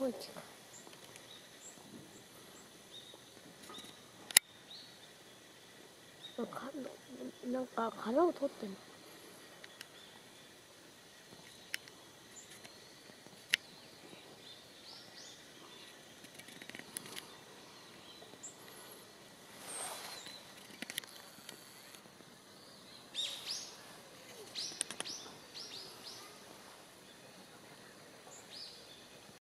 ごい違う。なんかなんか殻を取ってる